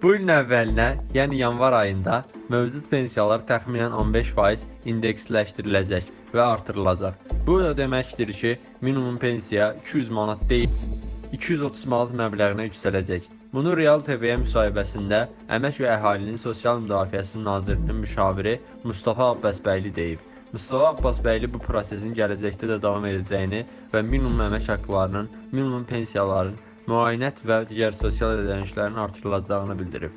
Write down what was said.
Bu ilin əvvəlinə, yəni yanvar ayında mövcud pensiyalar təxminən 15% indeksləşdiriləcək və artırılacaq. Bu da deməkdir ki, minimum pensiya 200 manat deyil, 230 manat məbləğinə yüksələcək. Bunu Real TV-yə müsahibəsində Əmək və Əhalinin Sosial Müdafiəsi Nazirinin müşaviri Mustafa Abbasbəyli deyib. Mustafa Abbasbəyli bu prosesin gələcəkdə də davam edəcəyini və minimum əmək haqqlarının, minimum pensiyaların, müayinət və digər sosial ödənişlərin artırılacağını bildirib.